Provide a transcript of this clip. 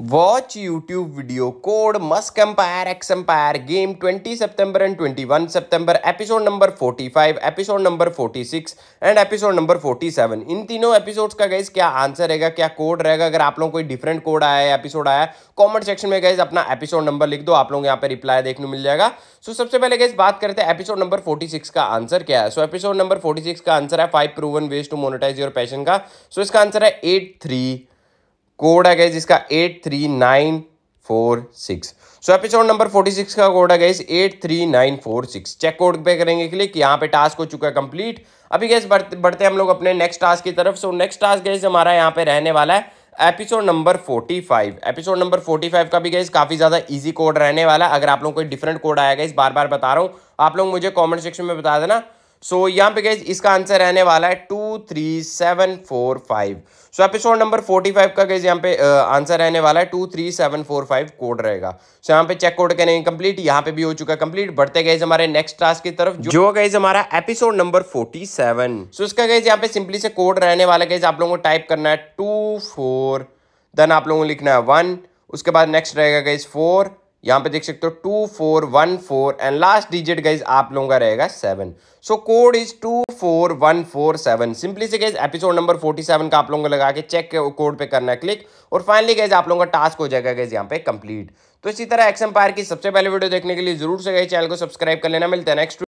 Watch YouTube video code Musk Empire X Empire game 20 September and 21 September episode number 45 episode number 46 and episode number 47 इन तीनों episodes का guys क्या answer रहेगा क्या code रहेगा? अगर आप लोगों कोई डिफरेंट कोड आया है एपिसोड आया कमेंट सेक्शन में गाइज़ अपना एपिसोड नंबर लिख दो आप लोग यहाँ पे रिप्लाई देखने मिल जाएगा। सो so, सबसे पहले गाइज़ बात करते हैं एपिसोड नंबर 46 का आंसर क्या है? सो एपिसोड नंबर 46 का आंसर है five proven ways to monetize your passion का। सो so, इसका आंसर है एट थ्री कोड है गई जिसका eight three nine four six so episode number forty six का कोड है guess eight three nine four six check code पे करेंगे क्लिक यहाँ पे टास्क हो चुका है कंप्लीट अभी गैस बढ़ते बढ़ते हम लोग अपने नेक्स्ट टास्क की तरफ़। सो नेक्स्ट टास्क गैस हमारा यहाँ पे रहने वाला है एपिसोड नंबर 45 एपिसोड नंबर 45 का भी गैस काफ़ी ज़्यादा इजी कोड रहने वाला। अगर आप लोग कोई डिफरेंट कोड आएगा इस बार बार बता रहा हूँ आप लोग मुझे कमेंट सेक्शन में बता देना। सो so, यहाँ पे गैस इसका आंसर रहने वाला है two three seven four five so episode number forty five का गैस यहाँ पे आंसर रहने वाला है two three seven four five code रहेगा। सो so, यहाँ पे चेक कोड करेंगे कंप्लीट यहाँ पे भी हो चुका है कंप्लीट बढ़ते गए हमारे नेक्स्ट टास्क की तरफ़ जो गए हमारा episode number forty seven so इसका गैस यहाँ पे सिंपली से कोड रहने वाला गैस आप लोगों को टाइप करना है टू फोर देन आप लोगों को लिखना है वन उसके बाद नेक्स्ट रहेगा गैस फोर यहाँ पे देख सकते हो two four one four and last digit guys आप लोगों का रहेगा seven so code is two four one four seven simply से guys episode number forty seven का आप लोगों को लगा के चेक कोड पे करना है क्लिक और फाइनली गाइज़ आप लोगों का टास्क हो जाएगा गाइज़ यहाँ पे कंप्लीट तो इसी तरह एक्स एम्पायर की सबसे पहले वीडियो देखने के लिए ज़रूर से गए चैनल को सब्सक्राइब कर लेना। मिलता है नेक्स्ट